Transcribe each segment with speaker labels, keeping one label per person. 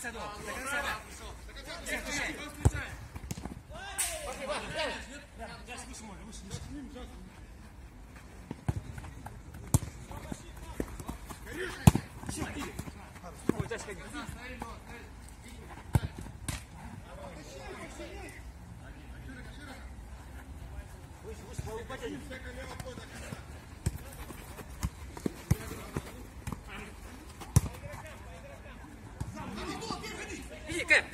Speaker 1: cansado, está cansada. Está cansada.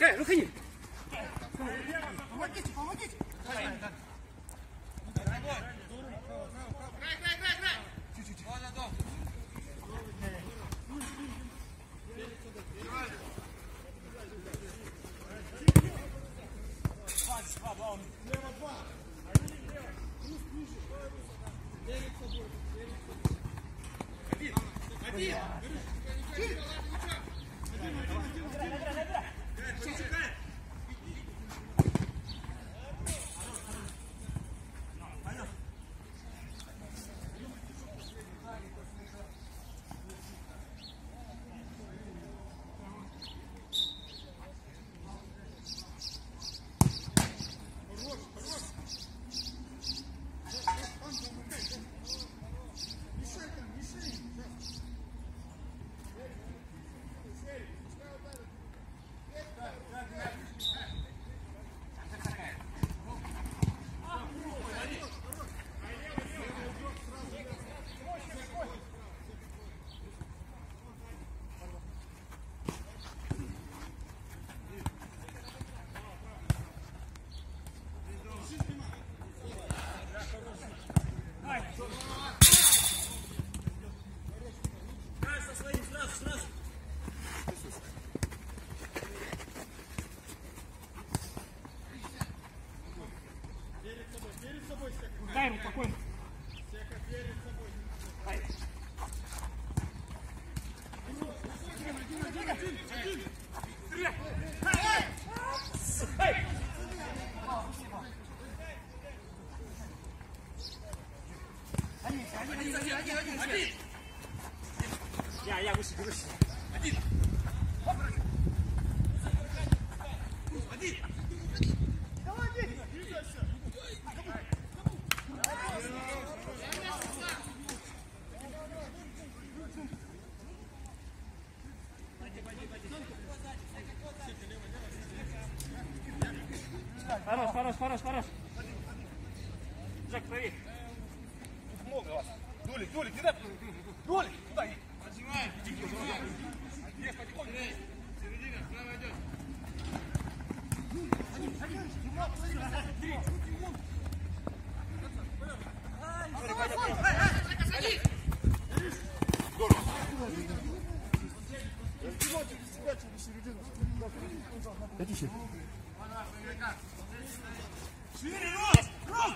Speaker 1: Кай, выходи.
Speaker 2: Помогите, помогите.
Speaker 1: Yeah.
Speaker 2: wish you could listen.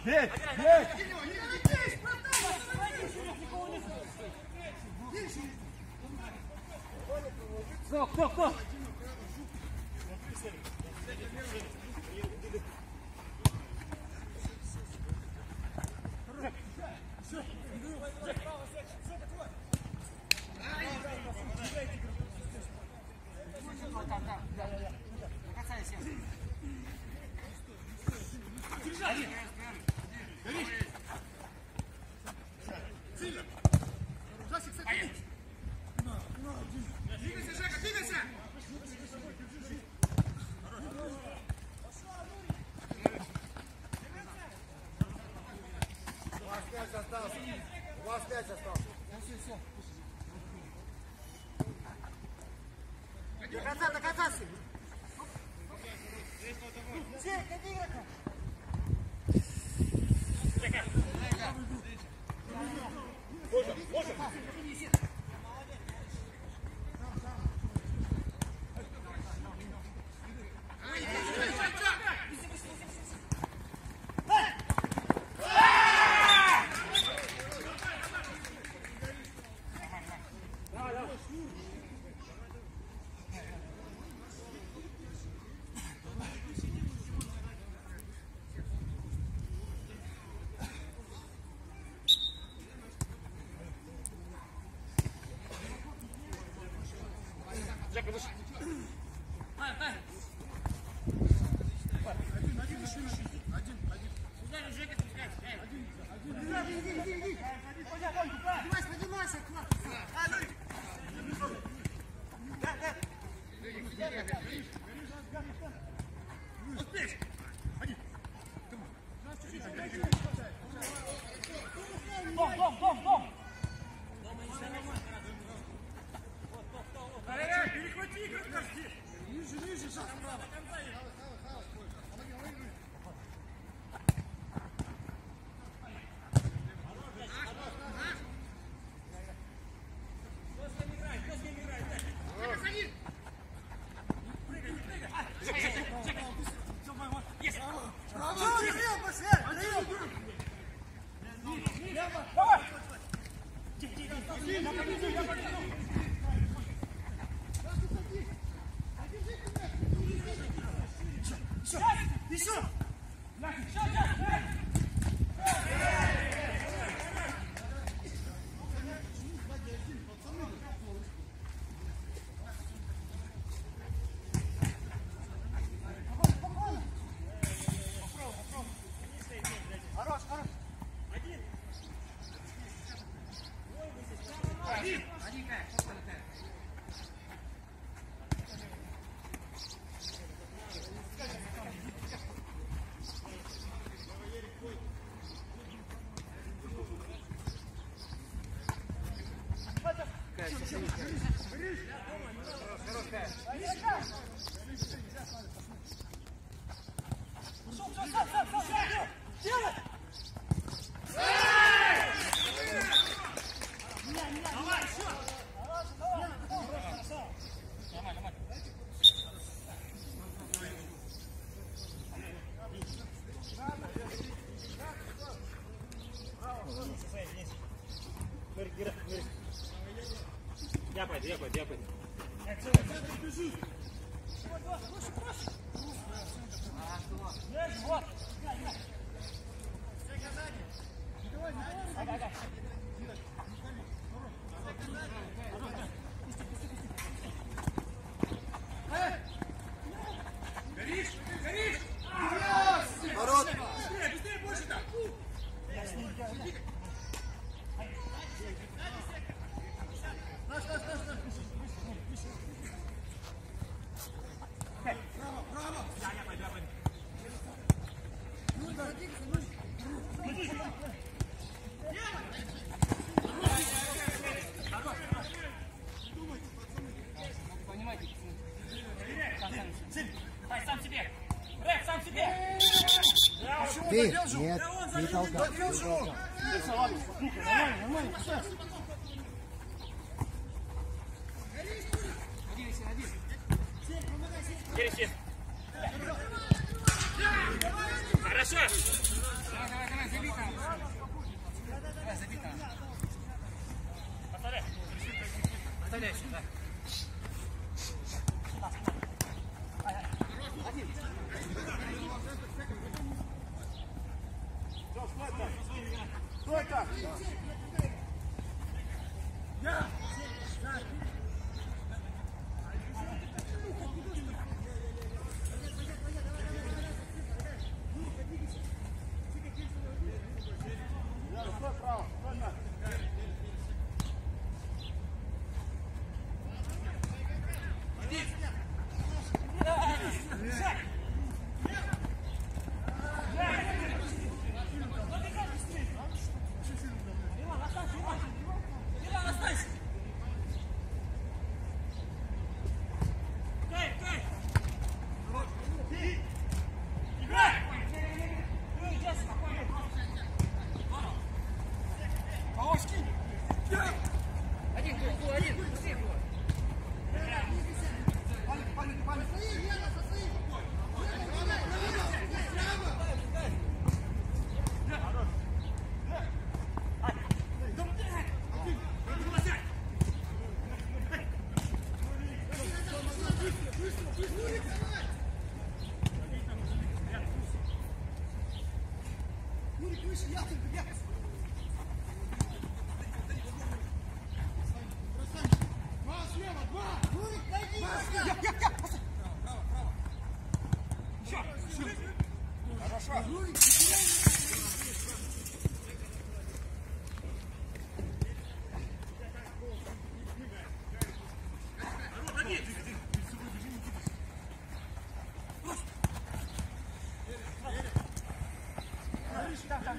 Speaker 2: Geç, geç. Подожди.
Speaker 3: Поди, поди, поди. Поддержу!
Speaker 1: Нормально,
Speaker 3: нормально,
Speaker 1: сейчас! Хорошо! Давай,
Speaker 4: давай,
Speaker 3: давай, забей там!
Speaker 1: Давай, забей там! Оставляй! Оставляй сюда!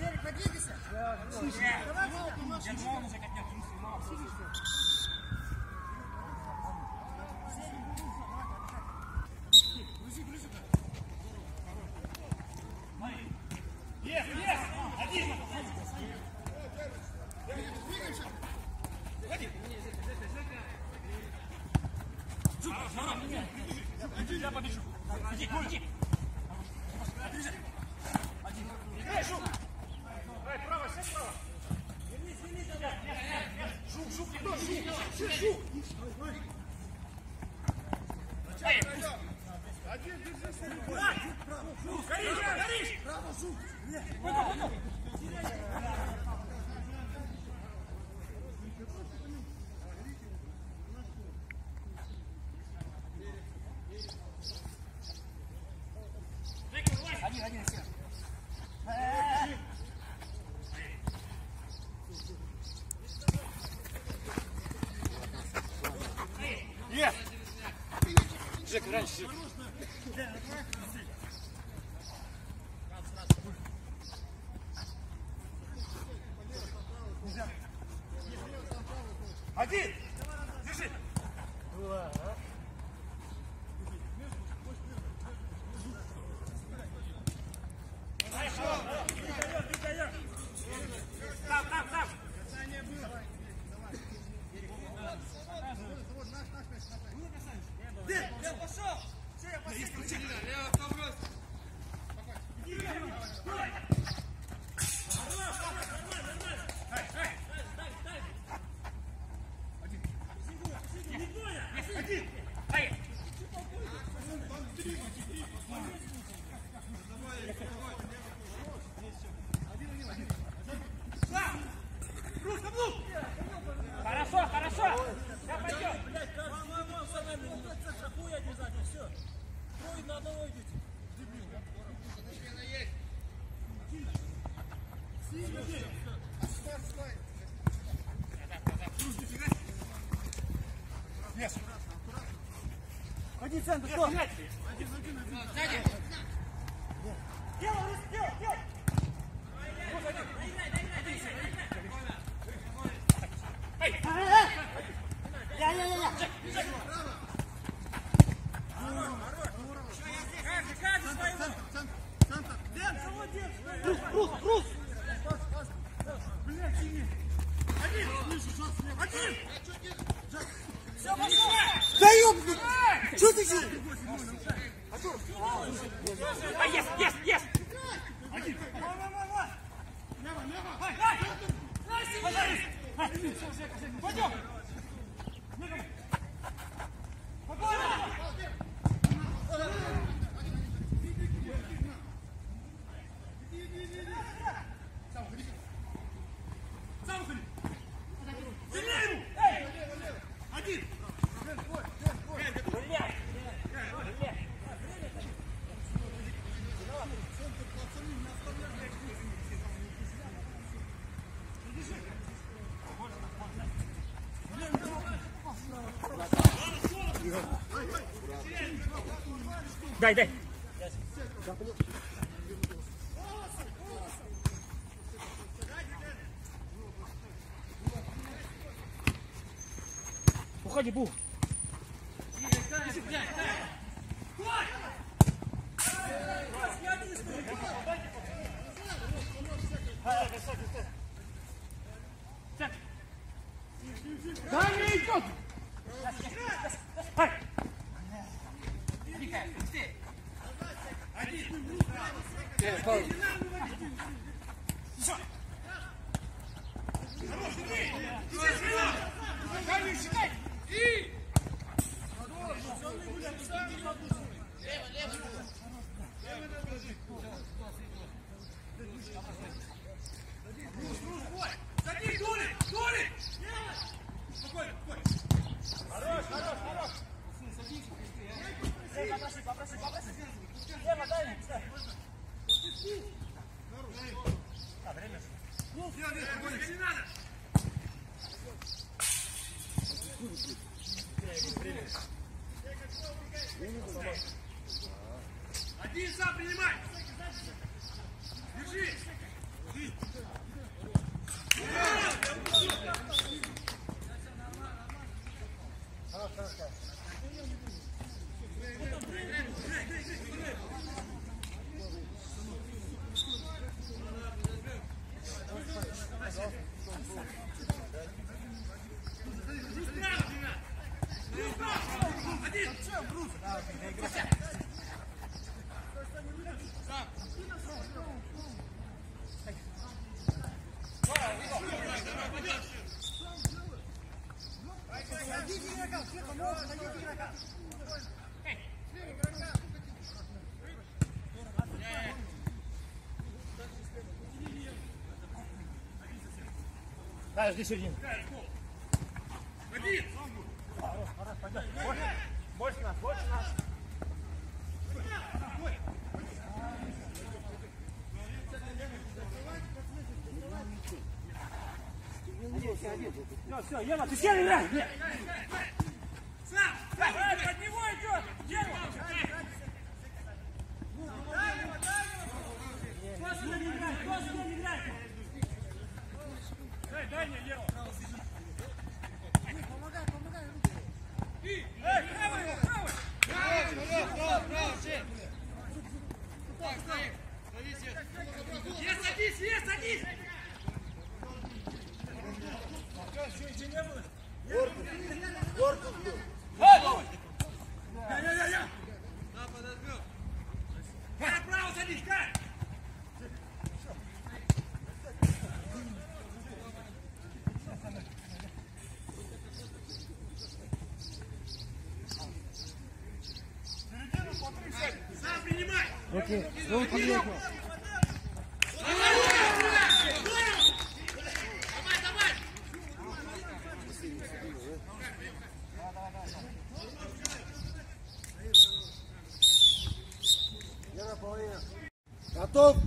Speaker 3: Серик, подвигайся. Давай сюда.
Speaker 2: Есть! 认识。这现不错
Speaker 1: Дай, дай. Уходи,
Speaker 2: Один сам принимай! Держи!
Speaker 3: Найдите игрока,
Speaker 4: Да, жди середину. Все, все, Ева, ты сел играй!
Speaker 2: Сам! Под него идет! Ева! Дай, дай мне, Ева!
Speaker 3: Помогай, помогай.
Speaker 2: Эй, правый его, правый! Есть, садись, есть, садись! Я-я-я-я!
Speaker 4: Готов?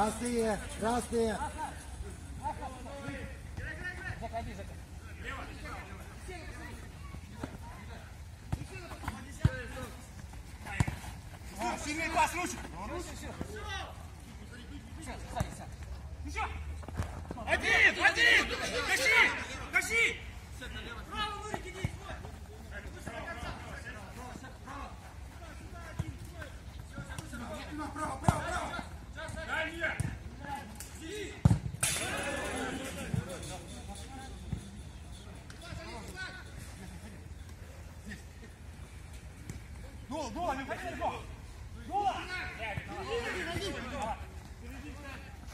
Speaker 4: Красные, красные.
Speaker 2: О, Сильный пас! Еще! Один, один! Тащи! Тащи! Дай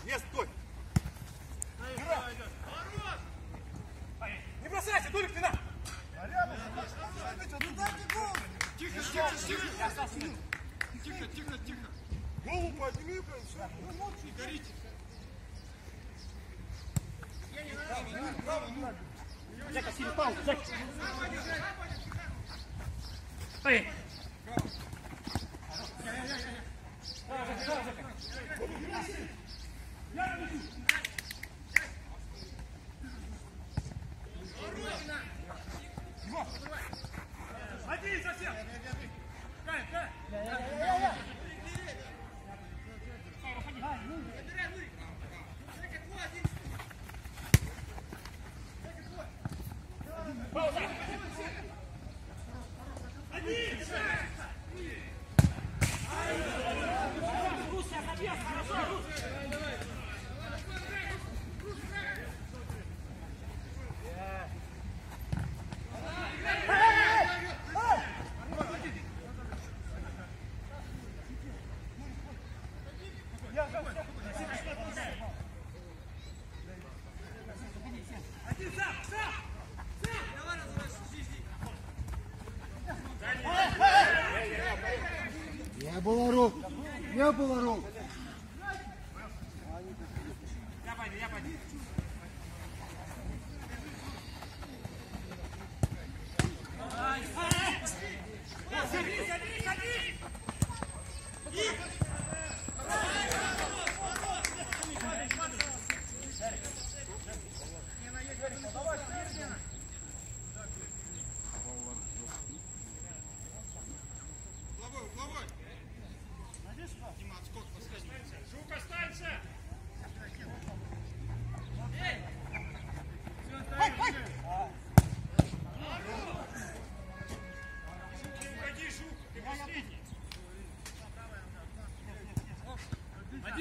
Speaker 2: Не стой! Не бросайся, Толик, ты на! Тихо, тихо, тихо! Тихо, тихо, тихо! Голову подними, блин, все! Не горите!
Speaker 4: Зяка, сильный паузу, Зяка!
Speaker 1: Эй!
Speaker 2: Один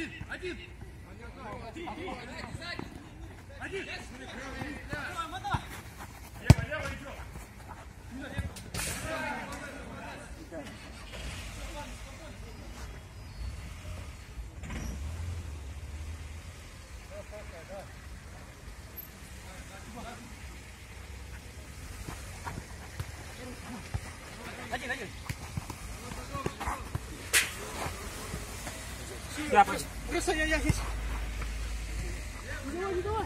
Speaker 2: Один, один. Один. Лево, лево идем.
Speaker 1: Один, один. Я пойду.
Speaker 4: Просто я, я здесь.
Speaker 1: Лево, лево, лево.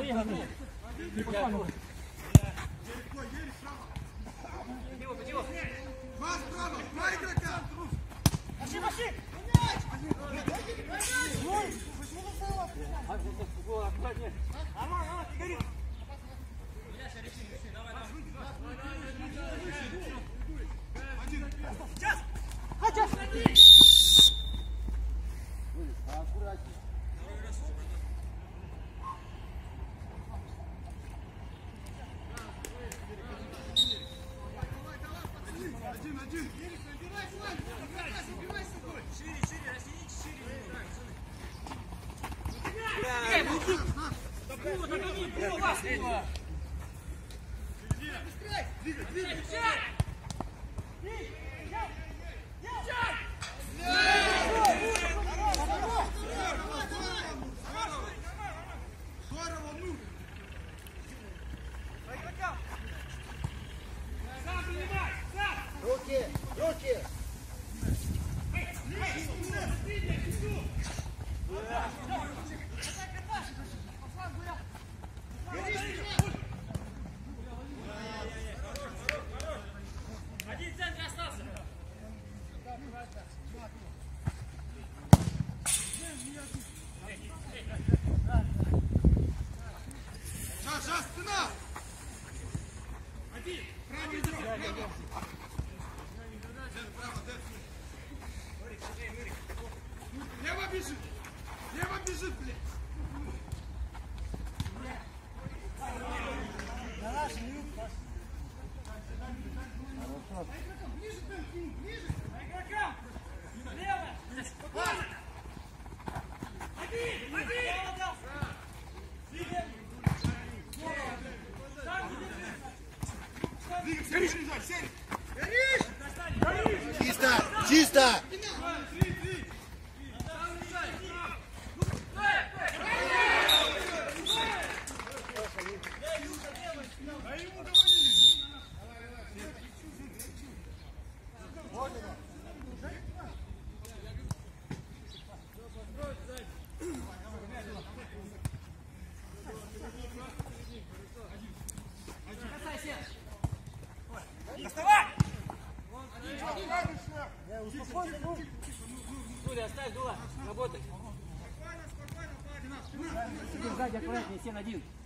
Speaker 4: Да, я
Speaker 3: が隆起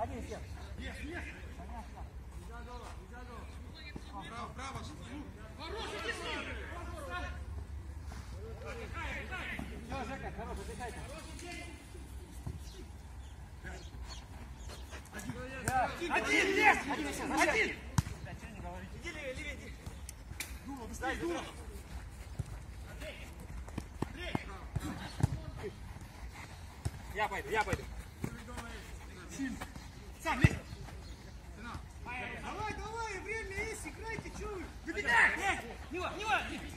Speaker 2: Один сел. Yes, yes. Понятно. Право, право.
Speaker 1: Хороший, иди с ним. Все, Жека, хорош, отдыхай. Один,
Speaker 2: один,
Speaker 1: лес!
Speaker 2: Один, один!
Speaker 1: Иди, левее,
Speaker 2: левее, иди. Дура,
Speaker 1: быстрее, дура. Я пойду, я пойду.
Speaker 2: Сильно.
Speaker 3: Давай, давай, время есть, играйте, чего вы?
Speaker 2: Выбегай! Э, не, не, не, не.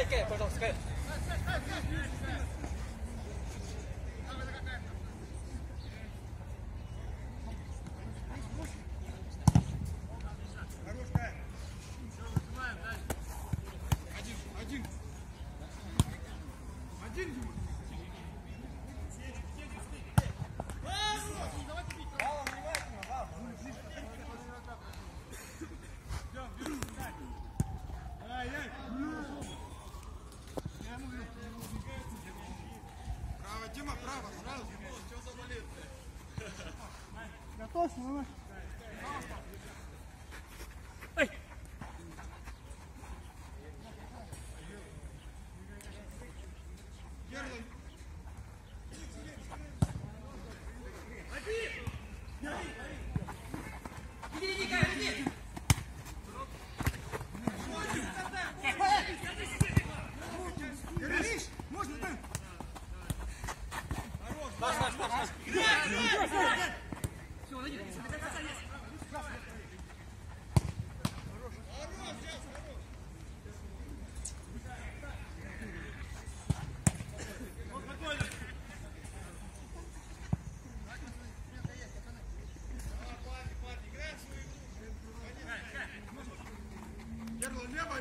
Speaker 2: 行
Speaker 5: け、これ、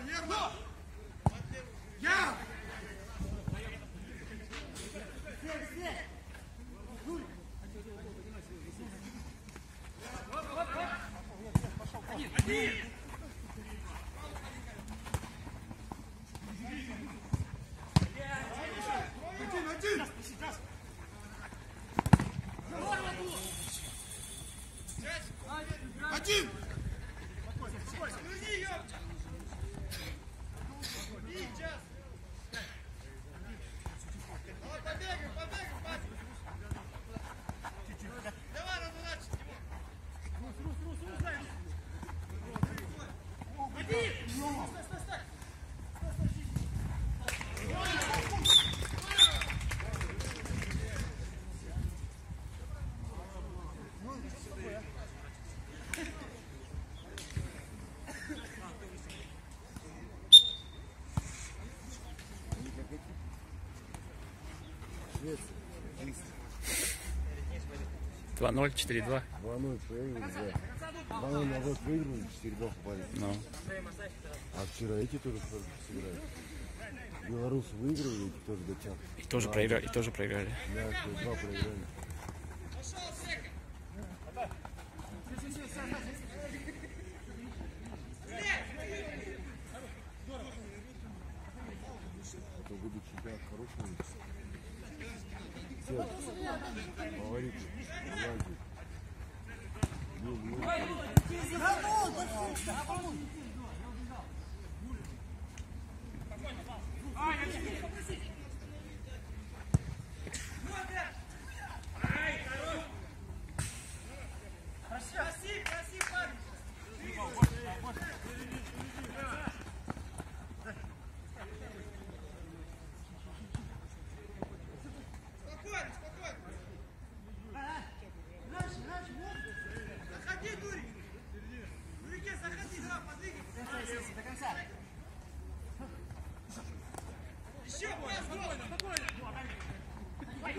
Speaker 5: mierda!
Speaker 6: 2-0, 4-2. А,
Speaker 5: ну.
Speaker 6: а вчера эти тоже сыграли. Белорусы выиграли, эти тоже дочат.
Speaker 5: И тоже проиграли, и тоже проиграли.
Speaker 6: Да, 2 проиграли.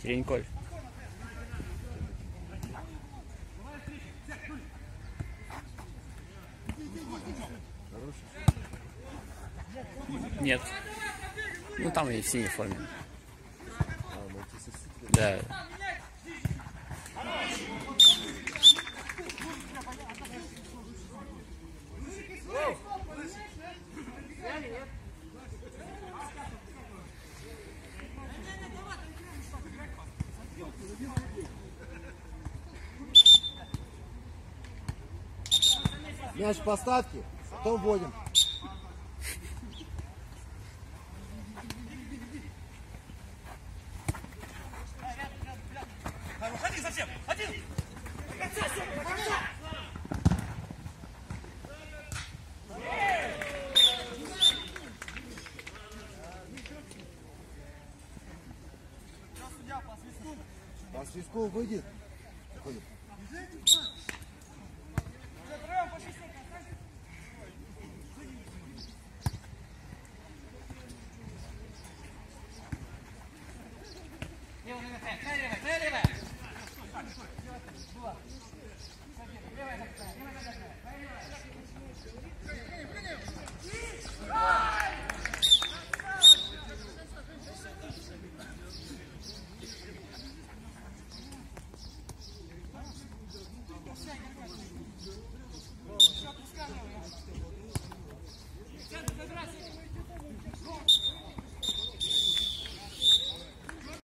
Speaker 5: Тереньков. Нет. Ну там и в синей форме.
Speaker 6: а.
Speaker 5: Да.
Speaker 2: Мяч в поставке, потом вводим.